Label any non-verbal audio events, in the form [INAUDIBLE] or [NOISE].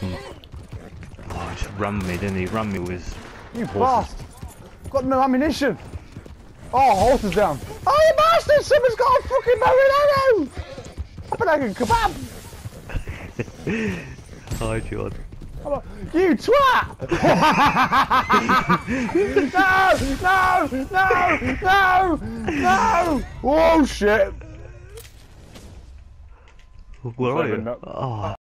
some. Oh, he just rammed me, didn't he? Rammed me with. You bastard! Got no ammunition! Oh, horse is down. Oh, you bastard! Someone's got a fucking bow and arrow! I bet I can kebab! [LAUGHS] Hi, John. Like, You twat! [LAUGHS] no! No! No! No! no! Oh shit! Where are you? Oh.